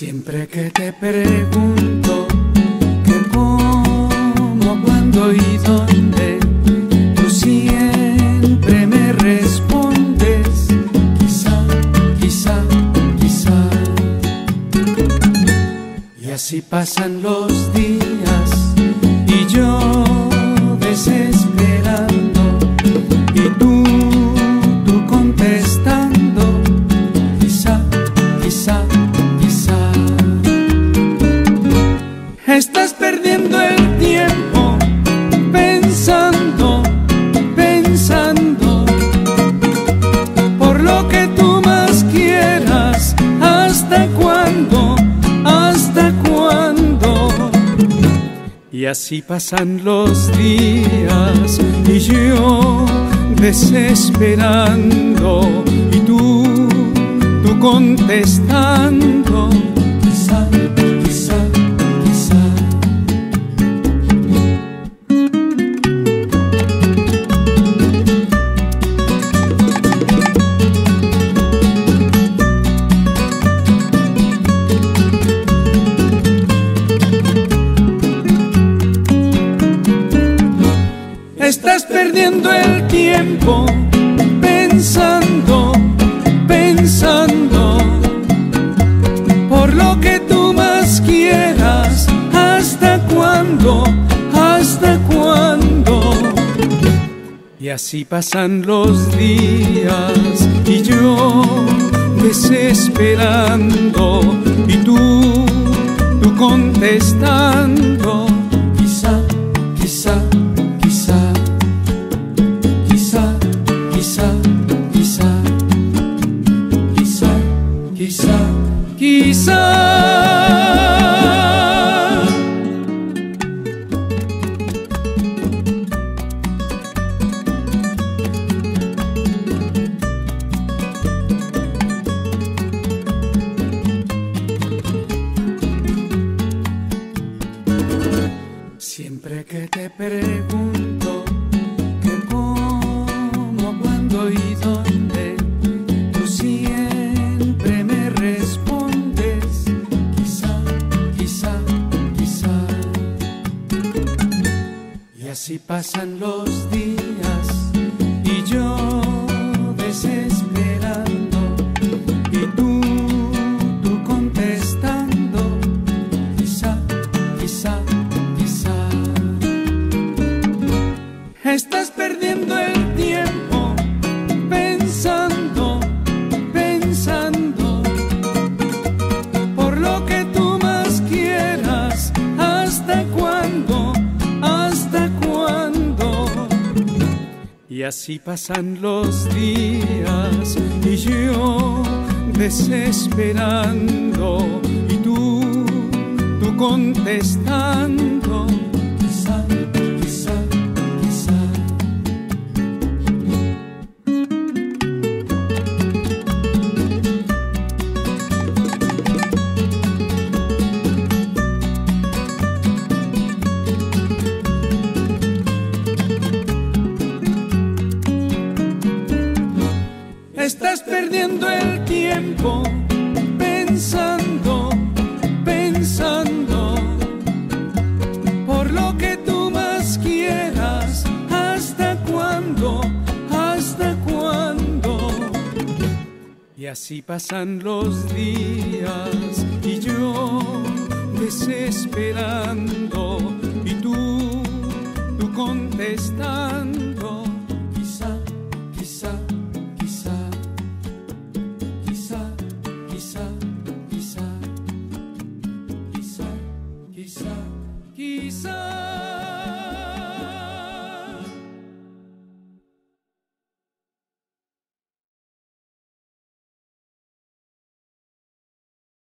que te pregunto que cómo, cuándo y dónde, tú siempre me respondes, quizá, quizá, quizá. Y así pasan los días Y así pasan los días y yo desesperando y tú, tú contestando. Estás perdiendo el tiempo pensando, pensando por lo que tú más quieras. ¿Hasta cuándo? ¿Hasta cuándo? Y así pasan los días y yo desesperando y tú, tú contestando. Pregunto que cómo, cuándo y dónde, tú siempre me respondes, quizá, quizá, quizá. Y así pasan los días Estás perdiendo el tiempo pensando, pensando por lo que tú más quieras. ¿Hasta cuándo? ¿Hasta cuándo? Y así pasan los días y yo desesperando y tú, tú contestando. El tiempo pensando, pensando por lo que tú más quieras. ¿Hasta cuándo? ¿Hasta cuándo? Y así pasan los días y yo desesperando y tú, tú contestando.